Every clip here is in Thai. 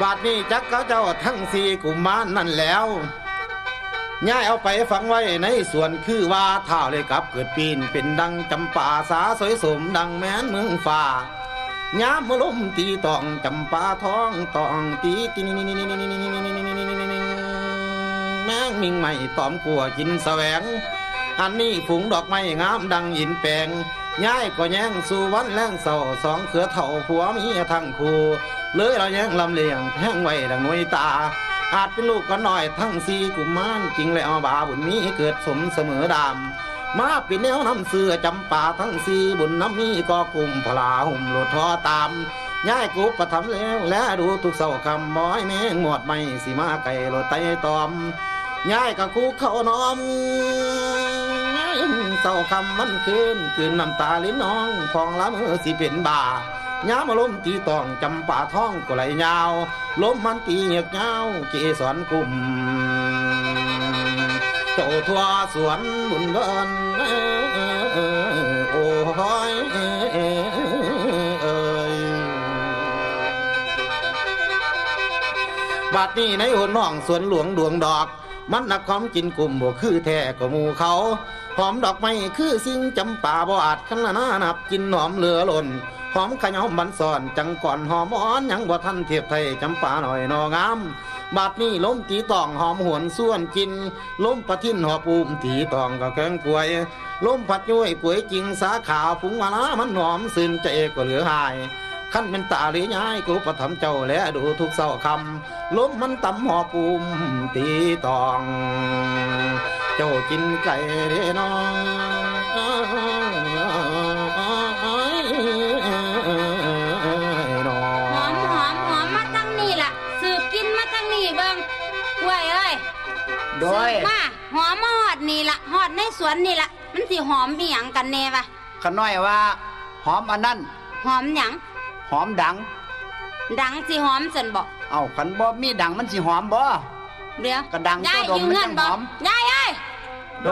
บัดนี้จักเขาเจ้าทั้งสี่กุมารนั่นแล้วย้ายเอาไปฝังไว้ในสวนคือว่าเท่าเลยกับเกิดปีนเป็นดังจำป่าสาสวยสมดังแม้นเมืองฟ้ายามมลมตีตองจำป่าท้องตองตีตีนี่นี่นี่นี่นี่นี่นี่นี่นี่นี่นี่แมงมิงไม่ตอมกลัวกินแสวง อันนี้ฝูงดอกไม้งามดังหินแปลงย้ายก็แย่งสู่วันแรงเศร้าสองเขือเถ่าผัวเมียทั้งคู่ เลยเราแย่งลำเลียงแพงไว้ดังหน่วยตา อาจเป็นลูกก็น้อยทั้งสี่กุมารจริงแล้วบาบุญมีเกิดสมเสมอดามมาเป็นแนวน้ำเสือจำป่าทั้งสี่บุญน้ำมีก็กลุ่มพลาหุ่มโลดทอตามย้ายกุประทำแล้ว และดูทุกเศร้าคำบอยแมงหมวดไม่สิมาไก่โลดไตตอมย้ายกับคูเข้าน้อมเศร้าคำมันคืนคืนน้ำตาลิ้นน้องฟองละมือสิเป็นบา ย้ามาลมตีตองจำป่าท้องก็ไหลยาวลมมันตีเหยียกยาวเกสรกลุ่มโจทั่วสวนบุญเบินโอ้ยเอ้ยบัดนี้ในหุ่นน้องสวนหลวงดวงดอก มันนักความกินกลุ่มบ่คือแท้ก็หมูเขาหอมดอกไม้คือสิ่งจำป่าบ่อาจคันละนานับกินหอมเหลือล้น หอมขยอมบันสอนจังก่อนหอมอ่อนยังบ่ทันเทียบไทยจำป่าหน่อยนองามบัดนี้ล้มตีตองหอมหวนส่วนกินล้มปะทินหอปูมตีตองก็แกงกวยล้มผัดย้วยกวยจริงสาขาวผุงมาลามันหอมซื่นใจก็เหลือหายขั้นเป็นตาหรือยายกูประทำเจ้าและดูทุกเศร้าคำล้มมันตำหอปูมตีตอง เจ้ากินไก่เด้น้อง โดยสืบมาหอมมาหอดนี่ล่ะหอดในสวนนี่ล่ะมันสิหอมอีหยังกันแน่วะขน้อยว่า หอมอันนั้นหอมหยังหอมดัง ดังสิหอมสันบอกเอาขันบ่มีดังมันสิหอมบ่เดี๋ยวกระดังยายตัวดมอยู่เงินมันบจัองหอมยายเอ้ยโด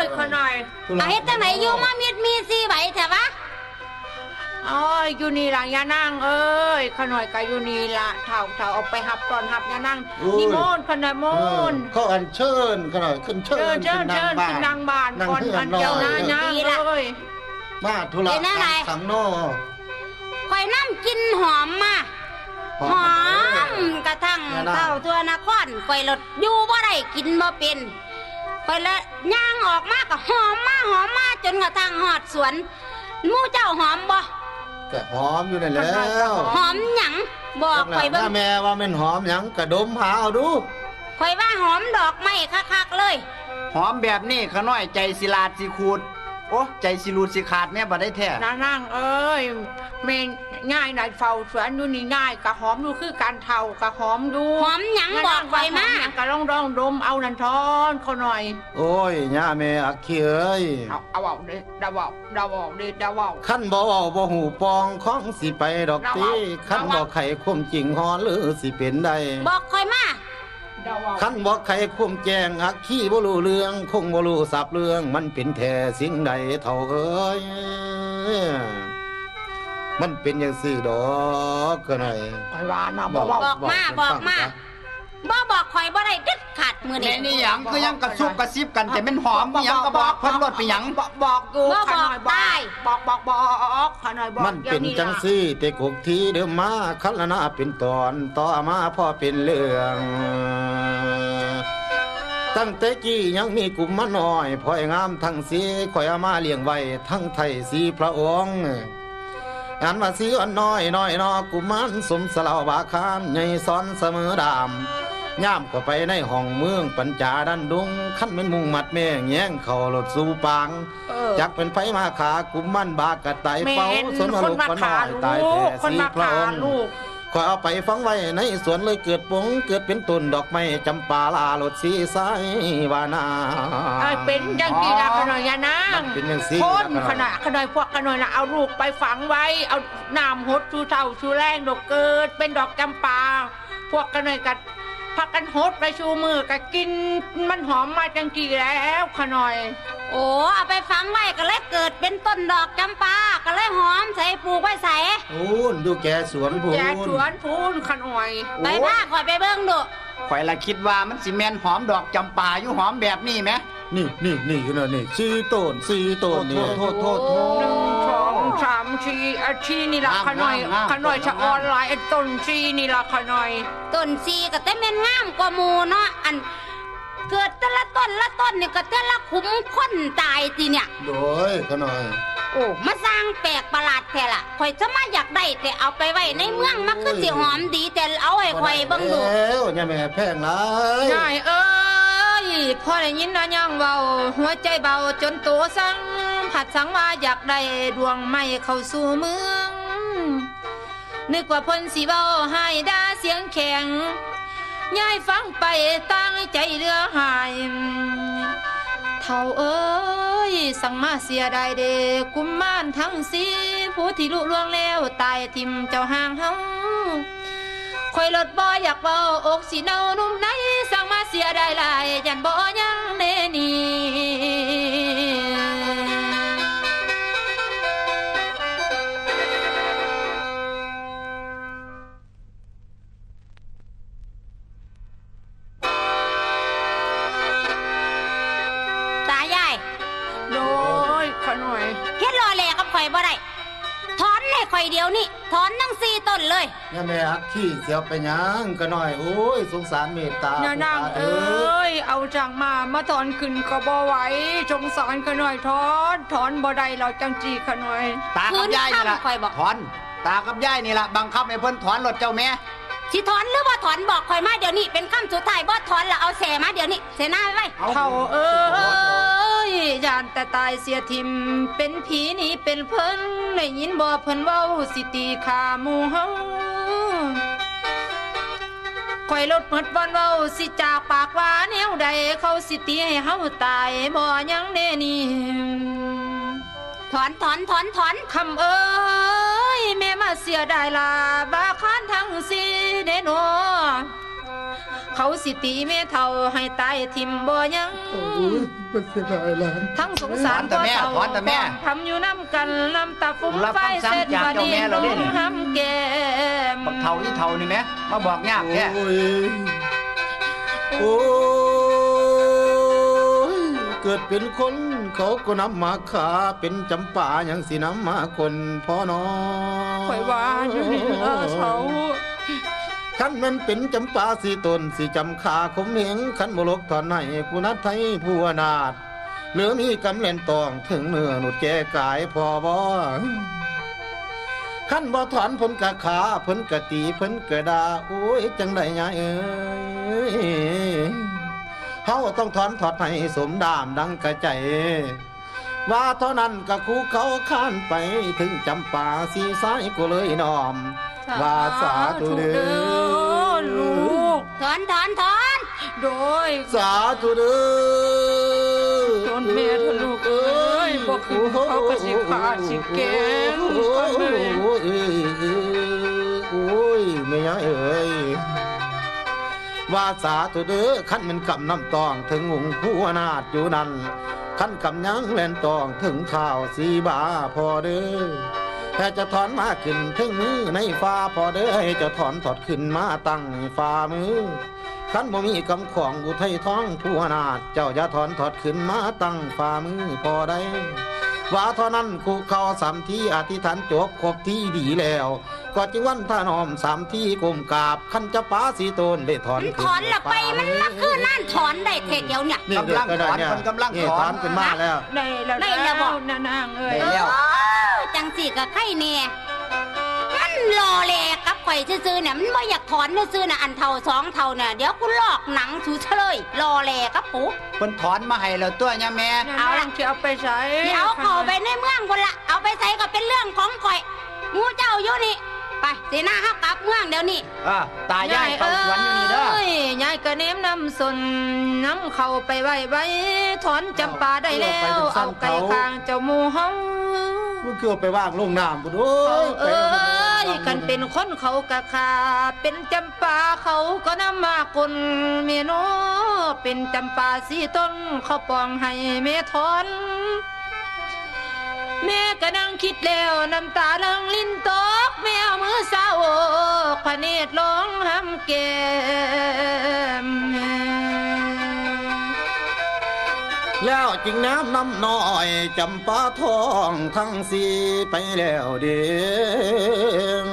ยขน่อยเอาเฮ็ดจังไหนอยู่มามีดมีสีใบแถวะ เอ้ยอยู่นี่ล่ะยานางเอ้ยขน่อยก็อยู่นี่ล่ะเท่าเท่าเอาไปหับตอนหับยานางนิมนต์ขน่อยมนต์เขาอันเชิญขนาดขึ้นเชิเชิญญเชิญขึ้เชิญบ้ขึ้นนางบานนั่งก่อนเพื่อนอันเจ้าน้อยนายนางเลยมาธุระสังโนข่อยน้ำกินหอมมา หอมกระทั่งเนี่ยนะเท่าตัวนครข่อยลดอยู่บ่ได้กินบ่เป็นข่อยละย่างออกมาก็หอมมาหอมมาจนกระทั่งหอดสวนหมู่เจ้าหอมบ่ ก็หอมอยู่นั่นแล้วหอมหยังบอกข่อยเบิ่ถ้างแม่ว่ามันหอมหยังกระดมหาเอาดู ข่อยว่าหอมดอกไม้คักๆเลย หอมแบบนี้ขน้อยใจสิลาดสิขูด โอ้ใจสิรูดสิขาดแม่บ่ได้แท้นานางเอ้ยเมนง่ายนายเฝ้าสวนอยู่นี่ง่ายกะหอมดูคือการเท่ากะหอมดูหอมหยังบอกข่อยมากะลองดองดมเอานันทอนเขาหน่อย โอ้ยย่าแม่อักขี้เอ้ยเอาเอาเอาเด็ดดาวเอาดาวเอาเด็ดดาวเอาขั้นบ่เว้าบ่หูปองของสิไปดอกตีขั้นบ่ไข่ควมจริงฮอหรือสิเป็นได้บอกข่อยมา ดาวเอาขั้นบ่ไข่ควมแจ้งอักขี้บ่รู้เรื่อง คงบ่รู้สับเรื่อง มันเป็นแท้สิ่งใดเท่าเอ้ยมันเป็นอย่างสี่ดอกก็หน่อยคอยว่านะบบออกกว่าบอกมาบอกมา บ่บอกข่อยบ่ได้เด็ดขาดมือแม่นี้นี่หยังคือยังกระซุบกระซิบกันแต่เป็นหอมมีหยังก็บอกเพิ่นรดไปหยัง บอกบอกอยู่บ่ขบอน่กอยบอกได้บอกบอกบอกขน่อยบอกมันเป็นจังดี๋ยวสี่แต่กกทีเดิมมาคันละนาเป็นตอนต่อมาพ่อเป็นเรื่อง ตั้งแต่กี้ยังมีกลุ่มมาน้อยพ่อยงามทั้งสีคอยเอามาเลี้ยงไว้ทั้งไทยสีพระองค์อันว่าสีอ่อนน้อยน้อยนอกุมันสมสลาวบาคานใหญ่ซ้อนเสมอดาม ย่ามก็ไปในห้องเมืองปัญจาดันดุงขั้นเป็นมุงมัดแม่งแย่งเขาหลดสู่ปางเออจักเป็นไฟมาขากุมมันบากกะไตแม่เฝ้านสนคนลูกมาก็น้ขาอยตายลูแท้กคนสีมาพระขาองค์ลูกคอยเอาไปฟังไว้ในสวนเลยเกิดปงเกิดเป็นต้นดอกไม้จำปาลาลดสีสายวานาไอ้เป็นจังกีละขน่อยยานางมันเป็นจังซี่คนล่ะขน่อยขน่อยพวกขน่อยละเอาลูกไปฝังไว้เอาน้ำหดชูเท่าชูแรงดอกเกิดเป็นดอกจำปาพวกขน่อยกัด พักกันฮดไปชูมือกักินมันหอมมาจังกีแล้วขน่อย โอ้เอาไปฝังไว้ก็เลยเกิดเป็นต้นดอกจำปาก็เลยหอมใส่ปลูกไว้ใส่พูนดูแกสวนพูนแจสวนพูนขน่อยไปผ้าคอยไปเบิ่งดูข่อยละคิดว่ามันสิแม่นหอมดอกจำปาอยู่หอมแบบนี้ไหมนี่นี่นี่ขนาดนี่สี่ต้นสี่ต้นนี่โทษโทษโทษหนึ่งสองสามชีอาชีนี่ละงามขน่อยงามขน่อยงามชะออนไลน์ไอ้ต้นชีนี่ละขน่อยต้นซีก็แต่แม่นงามกว่าหมูเนาะอัน เกิดแต่ละต้นละต้นนี่ก็แต่ละคุ้มคนตายทีเนี่ย โดยขน่อย โอ้มาสร้างแปลกประหลาดแท้ละข่อยจะมาอยากได้แต่เอาไปไว้ในเมืองมันคือสิหอมดีแต่เอาให้ข่อยเบิ่งดูแล้วเนี่ยแม่แพงหลายนายเอ้ยพอได้ยินนะยังเบาหัวใจเบาจนตัวสั่งผัดสังว่าอยากได้ดวงไม้เข้าสู่เมืองนึกว่าเพนสีเบาให้ดาเสียงแข็ง ยายฟังไปตั้งใจเรือหายเท่าเอ้ยสั่งมาเสียดายเด็กกุมมานทั้งสีผู้ที่ลุล่วงแล้วตายทิมเจ้าห่างเฮาคอยลดบ่อยากเบาอกสิเนานุ่มในสั่งมาเสียได้หลายยันบ่ยังเนนี เดียวนี่ถอนทั้งสี่ต้นเลยเนี่ยแม่อักขี้เสียวไปหยังก็หน่อยโอ้ยสงสารเมตตาอย่านั่งผู้ตาเอเด้อ้ยเอาจังมามาถอนขึ้นก็บ่ไหวสงสารขะหน่อยถอนถอนบ่ได้เราจังจีขะหน่อย ตากับยายนี่ละคืนค่ำข่อยบอกถอน ตากับยายนี่ละบังคับให้เพิ่นถอนรถเจ้าแม่สิถอนหรือว่าถอนบอกข่อยมาเดี๋ยวนี้เป็นคำสุดท้ายบ่ถอนแล้วเอาแสมาเดี๋ยวนี้เสหน้าไว้เอาเท่าเอ้ ยยานแต่ตายเสียทิม เป็นผีนี่เป็นเพิ่นได้ยินบ่เพิ่นเว้าสิตีขาหมู่เฮาคอยลดหมดวันเว้าสิจากปากว่าแนวใดเขาสิตีให้เฮาตายบ่ยังแน่นี่ถอนถอนถอนถอนคำเอ้ยแม่มาเสียได้ลาบาคานทั้งสีเดโน เขาสิตีแม่เท่าให้ตายทิมบ่ยังโอ้ยมันเสียดายหลานทั้งสงสารถอนแต่แม่พ่อถอนแต่แม่ทำอยู่น้ำกันน้ำตาฟุ้งรับไฟคำสั่งเส้นจากบาเจ้าดีแม่ลเราเนี่ยงห้ำแก้มบักเท่าที่เท่านี่ไหมมาบอกยากแท้โอ้ยโอ้ยเกิดเป็นคน เขาก็นำมาขาเป็นจำปาอย่างสินำมาคนพ่อน้องข่อยว่าอยู่นี่เออเขา ขันมันเป็นจำปาสีตนสีจำขาคมเหงขันบลกถอนให้ผู้นัดไทยผู้นาถเหลือมีกำเล่นตองถึงเนื้อหนุดแก่กายพอบ่ขันบ่ถอนพ้นกะขาพ้นกะตีพ้นกะดาโอ้ยจังได้ยายเอ้ยเฮาต้องถอนถอดให้สมดามดังกระใจ ว่าเท่านั้นกะคูเขาข้านไปถึงจำปาสีสายก็เลยนอม ว่าสาธุเด้เด้ออลูกถอนถอนถอนโดย สาธุเด้อจนแม่ทะลูกเอ้ยบ่ขึ้นเขาก็สิขาดสิแกงโอ้ก็ยเลยโอ้ยโอ้ยแม่ยายเอ้ยว่าสาธุเด้อขั้นมันกำน้ำตองถึงหุงผู้อนาถอยู่นั่นขั้นกำยังแล่นตองถึงเท้าสีบาพอเด้อ แค่จะถอนมาขึ้นถึงมือในฟ้าพอเด้อให้เจะถอนถอดขึ้นมาตั้งฟ้ามือขันบ่มีกำของอุทัยท้องผู้อนาถเจ้าอย่าถอนถอดขึ้นมาตั้งฝ่ามือพอได้ว่าเท่านั้นคู่เขาสามที่อธิษฐานจบครบที่ดีแล้วก็จึงวันท่านอมสามที่ก้มกราบขันจะป้าสีโตนได้ถอนมันขึ้ถอนละไปมันมาคือนั่นถอนได้เทเดียวเนี่ยนี่กำลังถอนเยคนกำลังนี่ถถออนนขึ้นมาแล้วได้แล้วได้แล้วบ่นานางเอ้ยได้แล้วเออ จังสีกับไข่เนี่ยมันรอแลกับข่อยซื่อๆเนี่ยมันไม่อยากถอนซื่อๆน่ะอันเท่าสองเท่าเนี่ยเดี๋ยวกูลอกหนังชูเฉลยรอแลกับปูเพิ่นถอนมาให้แล้วตัวเนี่ยแม่เอาละจะเอาไปใช้เดี๋ยวเข้าไปในเมืองคนละเอาไปใส่ก็เป็นเรื่องของข่อยหมูเจ้าอยู่นี่ไปเสนาเฮากลับเมืองเดี๋ยวนี้อ่าตายายเข้าสวนอยู่นี่เด้อยยายก็เนมน้ำสนน้ำเข้าไปไว้ไว้ถอนจำปาได้แล้ว เอาไก่คางเจ้าหมูห้อง มันคือเอาไปว่างลงน้ำบุญโอ้เขายเอ้ยกันเป็นคนเขากะคาเป็นจำปาเขาก็นำมากลเมโนเป็นจำปาสีต้นเขาปองให้เมทอนแม่ก็นั่งคิดแล้วน้ำตาลังลิ้นตกแม่เอามือเศร้าพระเนตรร้องห้ำแก้ แล้วจริงน้ำน้ำน้อยจำปาทองทั้งสีไปแล้วเดียง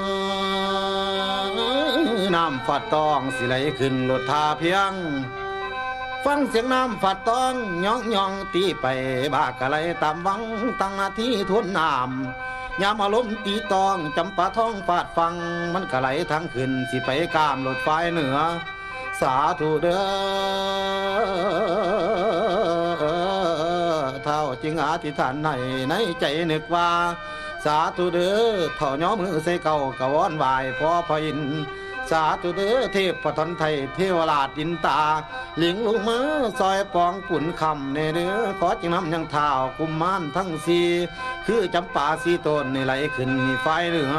น้ำฝัดตองสิไหลขึ้นรถทาเพียง ฟังเสียงน้ำฝัดตองย่องย่องตีไปบากะไหลตามวังตั้งนาทีทวนน้ำยามอารมณ์ตีตองจำปาทองฟาดฟัง มันกะไหลทั้งขึ้นสิไปกามรถไฟเหนือ สาธุเด้อ จริงอธิษฐานในในใจนึกว่า สาธุเด้อเท่าย้อมือใส่เก่ากะวอนไหวายพ่อพอินสาธุเด้อเทพปทนไทยเทวราชดินตา หลิงลูกมือซอยปองปุ่นคำในเด้อขอจึงนำยังเท้ากุมมานทั้งสีคือจำปาสีต้นในไหลขึ้นไฟเหนือ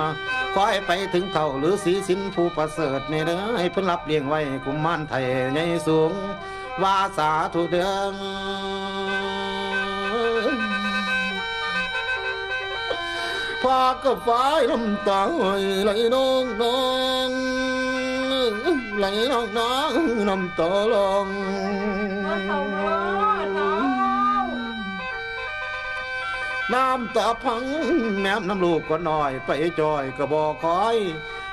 ขอให้ไปถึงเท่าหรือสีสินผู้ประเสริฐในเด้อให้เพิ่นรับเลี้ยงไว้กุมมารไทยใหญ่สูง ว่าสาธุเด้อ พากับฟ้ายลำตาไหลน้องน้องไหลน้องน้องน้ำตาลองน้ำตาพังแนมน้ำลูกก็น้อย ไปจอยก็บอกคอย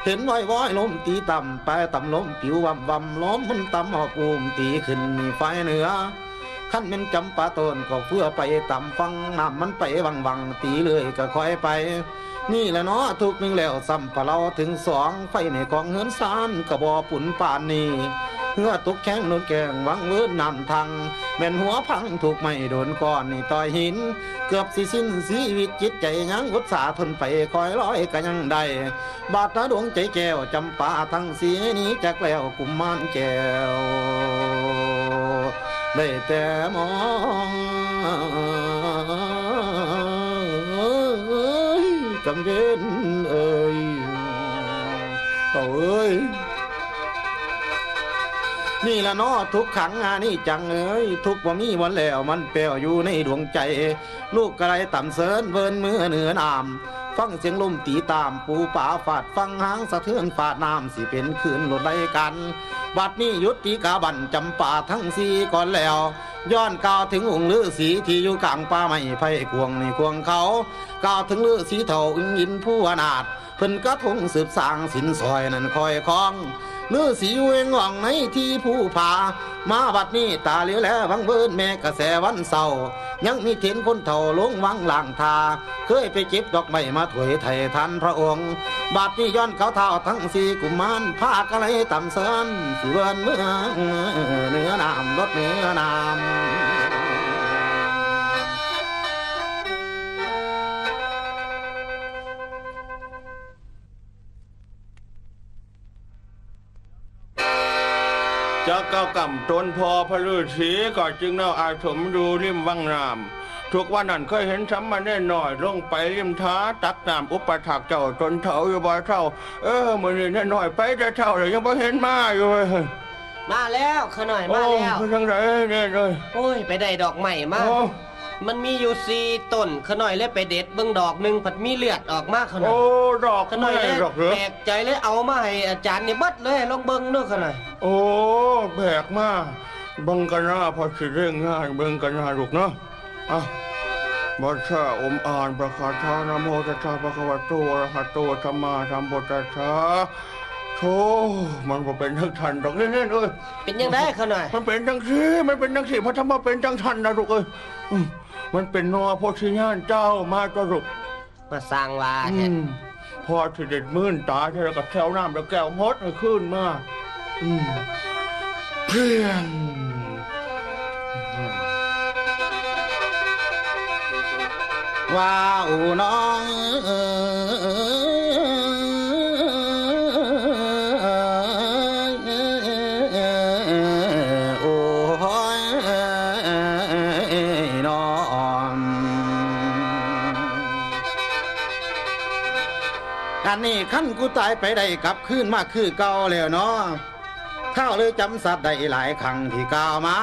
เห็นว้อยว้อยลมตีต่ำไปต่ำลมผิววำวำล้มมันต่ำหอกอูมตีขึ้นไฟเหนือ ขั้นเป็นจำปาต้นก็เพื่อไปต่ำฟังน้ำมันไปวังวังตีเลยก็คอยไป นี่แหละเนาะทุกหนึ่งแล้วซ้ำปะเราถึงสองไฟในของเงินซานกระบอปุ่นป่านนี้เหือตุกแข้งโนนแกงวังเวินนำทางแม่นหัวพังถูกไม่โดนก้อนนี่ต่อยหิน เกือบสิสิ้นชีวิตจิตใจยังอุตสาห์ทนไปคอยร้อยก็ยังได้บาดตาดวงใจแก้วจำปาทั้งสีนี้จากแล้วกุมมานแก้ว ได้แต่มองกำเย็นเอ้ยโอ้ยนี่ละเนาะทุกขังงานี่จังเอ้ยทุกว่มีวันแล้วมันแปลวอยู่ในดวงใจ ลูกกระไรต่ำเสินเวินมือเหนือนาม ฟังเสียงลมตีตามปูป่าฝาดฟังหางสะเทือนฝาดน้ำสิเป็นคืนหลดไหลกัน บัดนี้ยุติกาบันจำป่าทั้งสีก่อนแล้ว ย้อนกล่าวถึงองค์ฤาษีที่อยู่กลางป่าไม่ไพ่ควงในควงเขากล่าวถึงฤาษีเถ่าอิงยินผู้อนาถเพิ่นกระทงสืบสางสินซอยนั้นคอยคล้อง ฤาษีเวงว่องในที่ผู้ผามาบัดนี้ตาเหลียวแลวังเวินแม่กระแสวันเศร้ายังมีเถียนคนเถ่าลงวังหลังทา เคยไปเก็บดอกไม้มาถวยไทยทันพระองค์ บาดนี้ย้อนเขาเท่าทั้งสี่กุมารผ้ากะไรต่ำเสินสิเวินเมืองเนื้อนามรถเนื้อนาม จากเก้ากำตนพอพระฤาษีก็จึงเน่าอาสมดูริมวังน้ำทุกวันนั้นเคยเห็นซ้ำมาแน่หน่อยลงไปริมท้าตักน้ำอุปถักเจ้าตนเถาอยู่บ่เท่า เออมือนี้แน่หน่อยไปแต่เท่าเลยยังไม่เห็นมาอยู่เลยมาแล้วขน่อยโอ้มาแล้วทั้งไหนเนี่ยเลยโอ้ยไปได้ดอกใหม่มาโอ้ มันมีอยู่สี่ต้นขน่อยเลยไปเด็ดเบิ่งดอกหนึ่งผัดมีเลือดออกมาขน่อยโอ้ดอกขน่ไม่อยเลยดอกเหรอแปลกใจเลยเอามาให้อาจารย์นี่เบัดเลยลองเบิ่งเด้อขน่อยโอ้แบกมากเบังกันหน้าพอสิเร่งง่ายเบังกันหน้าลูกเนาะอะบัชาอมอ่านประคาถานะโมตัสสะภะคะวะโตอะระหะโตสัมมาสัมพุทธัสสะโธ่มันบ่เป็นทั้งทันดอกนี่ๆเอ้ยเป็นยังไงขน่อยมันเป็นจังซี่มันเป็นจังซี่พระธรรมเป็นจังทันนะลูกเอ้ยอื มมันเป็นนอโพธิญาณเจ้ามาตรุกมาสร้างวาอืแท้มพอสิเด็ดมื่นตาเธอกับแถวน้ำแล้วแก้วมดให้ขึ้นมาอืมเพียงว้าวน้อง อันนี้ขั้นกูตายไปได้กลับคืนมาคือเก่าแล้วเนาะข้าวเลยจำสัตว์ได้หลายครั้งที่กล่าวมา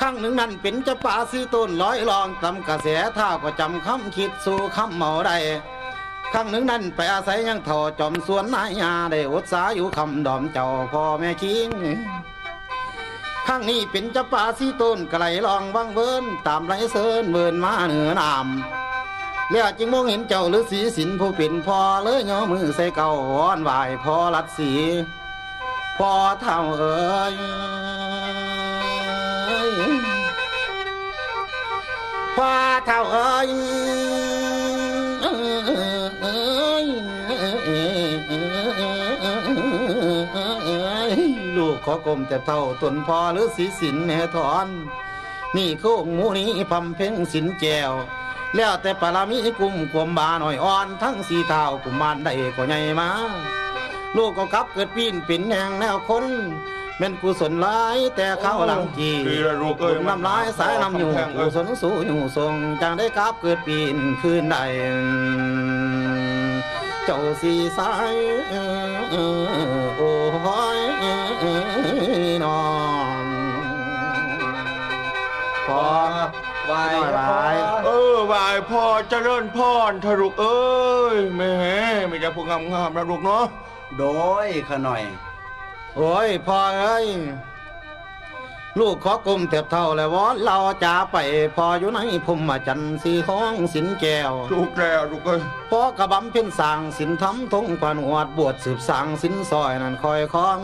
ครั้งหนึ่งนั้นเป็นจะป่าสีต้นร้อยรองตำกระแสเท่าก็จำคำคิดสู่คำเมาได้ครั้งหนึ่งนั้นไปอาศัยยังเถ่อจอมสวนนายาได้อดสาอยู่คำดอมเจ้าพ่อแม่คิงข้างนี้เป็นจ้าป่าสีต้นไกลลองวังเวินตามไรเซินเวินมาเหนือนาม แล้วจึงมองเห็นเจ้าฤาษีสินผู้เป็นพอเลยย่อมือใส่เก่าอ้อนไหวพอรัดสีพอเท่าเอ้ยพอเท่าเอ้ยลูกขอกลมแต่เท่าตนพอหรือสีสินแห่ถอน นี่โคงมูนี้พำเพ่งสินแก้ว แล้วแต่ปารามีกุมขวมบาหน่อยอ่อนทั้งสีเท้ากุมารได้ก็ใหญ่มา ลูกก็กลับเกิดปีนปิ่นแห่งแนวคนเป็นกุศลร้ายแต่เขาหลังจีดีละลูกเอ้ยน้ำลายสายน้ำอยู่กุศลสู้อยู่ทรงจังได้กลับเกิดปีนคืนใดเจ้าสีสายโอ้ยน้องพอไหวายพ่อเจริญพรทะลุกเอ้ยแหม่มีแต่ผู้งามๆนะลูกเนาะโดยขะหน่อย โอ้ยพ่อเอ้ยลูกขอกลมเทียบเท่าแล้ววอนเราจะไปพออยู่ในภูมิจันทร์สีห้องสินแก้วลูกแล้วลูกเอ้ยพอกระบำเพ่นสร้างสินทำทงผนวดบวชสืบสร้างสินซอยนั่นคอยคล้อง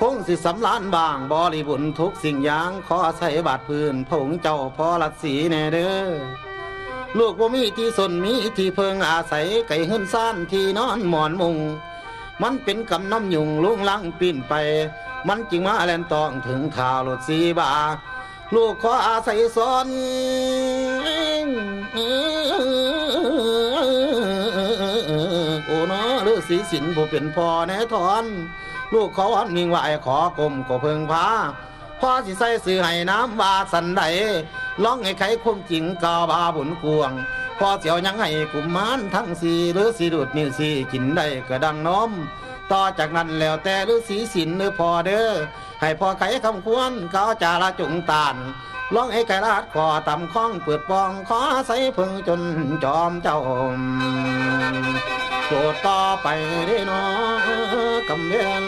คงสิสำลานบางบริบุญทุกสิ่งอย่างขอใส่บาทพื้นผงเจ้าพอรัดสีแน่เด้อ ลูกบ่มีที่สนมีที่เพิงอาศัยไก่หื้นซ่านที่นอนหมอนมุง มันเป็นกำน้ำยุงลุงลังปีนไป มันจึงมาแลนตองถึงข่าวหลดสีบา ลูกขออาศัยสอนโอ้เนาะฤาษีสินผู้เป็นพ่อแน่ถอน ลูกขอวันมิงไหวขอกลมก็เพิงพา พ่อสิใส่สื่อให้น้ำวาสันใดร้องให้ใครคมจริงกาบาบุญกวงพอเสียวยังให้กุมมารทั้งสีหรือสีดูดนิ้วสีกินได้ก็ดังน้อมต่อจากนั้นแล้วแต่ฤาษีสินหรือพอเด้อให้พอไขคำควรเขาจาละจุงตานร้องให้ไก่ลาดคอต่ำข้องเปิดปองขอใส่พึงจนจอมเจ้าโปรดต่อไปได้น้อกำเวน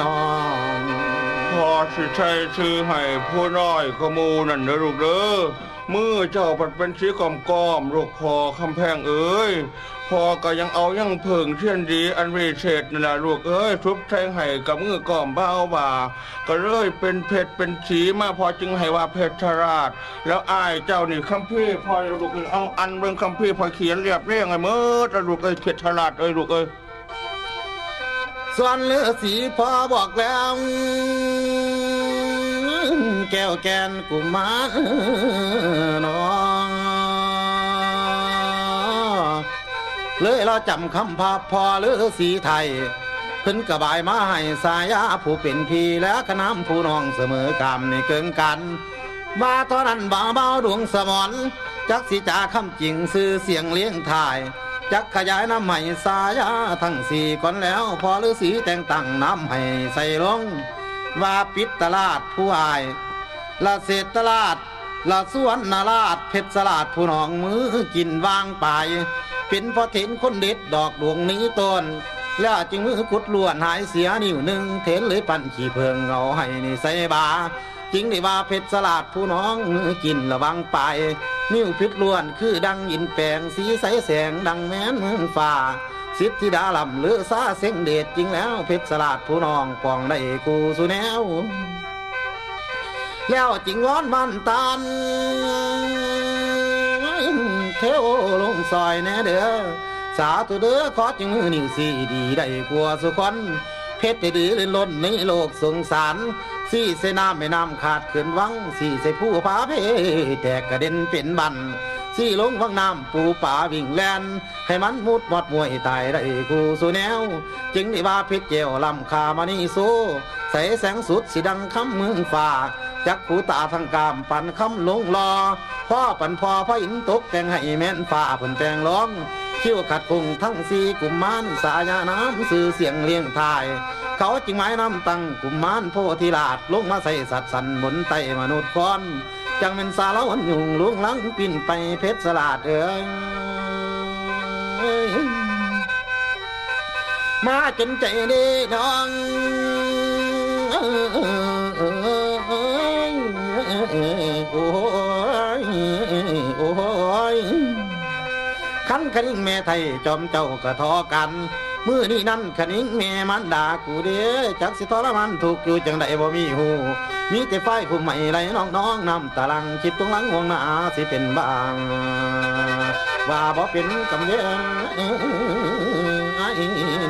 น้อง อสิใช้ชื่อให้ผู้น้อยขโมูนั่นเด้อลูกเด้อมือเจ้าปัดเป็นสีกอมกอมลูกพอคำแพงเอ้ยพอก็ยังเอายังเพิ่งเทียนดีอันวิเศษนั่นละลูกเอ้ยทุบแทงให้กับมือกอมเบ้าบ่า ก็เลยเป็นเพชรเป็นสีมาพอจึงให้ว่าเพชรราช แล้วอายเจ้านี่คำพี่พอลูกเอาอันเบิ่งคำพี่พอเขียนเรียบเรียงไงเมื่อลูกเอ้ยเพชรราชเอ้ยลูกเอ้ย ส่วนฤาษีพอบอกแล้ว แก้วแกนกุมารน้องเลยเราจำคำพาพอฤาษีไทยเพิ่นกระบายมาให้สายาผู้เป็นพี่และขนามผู้น้องเสมอกรรมในเกิงกันมาตอนนั้นบ่าวเบาดวงสมอนจักสิจาคำจริงซื้อเสียงเลี้ยงทาย จักขยายน้ำใหม่สายาทั้งสี่ก่อนแล้ว พอฤาษีแต่งตั้งน้ำให้ใส่ลง ว่าปิดตลาดผู้อายละเศษตลาดละสวนนาลาดเพชรสลาดผู้น้องมือกินวางไปเป็นพอเถนคนเด็ดดอกดวงนี้ต้นแล้วจึงมือกุดล้วนหายเสียนิ้วหนึ่งเถนเลยปั่นขี้เพิงเงาให้ในใส่บาจริงได้ว่าเพชรสลาดผู้น้องมือกินระวังไป นิ้วพิษล้วนคือดังยินแปลงสีใสแสงดังแม้นเมืองฟ้าสิทธิดาลำหรือซาเส้งเดชจริงแล้วเพชรสลาดผู้น้องปองได้กูสุแนว แล้วจิงวอนมันตันเทวลงซอยแน่เด้อสาธุเด้อขอจิงมือนิ้วสีดีได้กลัวสุคนเพชรด้ดื้อเล่นล้นในโลกสงสาร สี่เสน้ำไม่น้ำขาดขืนวังสี่เสผู้พาเพแตกกระเด็นเป็นบันสี่ลงวังน้ำปูป่าวิ่งแลนให้มันมุดหมดมวยตายได้กูสู่แนว จึงได้ว่าเพชรเจวลำคามานี่โซใส่แสงสุดสีดังคำเมืองฟ้าจักผูตาทางกามปันคำลงรอพ่อปันพ่อพ่ออินตกแต่งให้แม่นฝ่าเพิ่นแต่งร้อง คิ้วขัดคงทั้งสีกุมมานสายาน้ำสื่อเสียงเลี้ยงทาย เขาจึงหมายน้ำตั้งกุมมานโพธิราชลงมาใส่สัตว์สันบนไตมนุษย์คอนจังเป็นสารวันยุงลุงหลังปินไปเพชรสลาดเอ้ยมาจนใจด้น้องโอ้ ขนิ่งแม่ไทยจอมเจ้ากระทอกันมือนี่นั่นขนิ่งแม่มันด่ากูเด้อจักสิทรมันถูกอยู่จังใดบ่มีหูมีแต่ไฟผู้ใหม่ไรน้องน้องนำตะลังคิดตรงหลังห่วงหน้าสิเป็นบาง ว่าบ่เป็นกำเย็นไอ้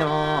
น้อง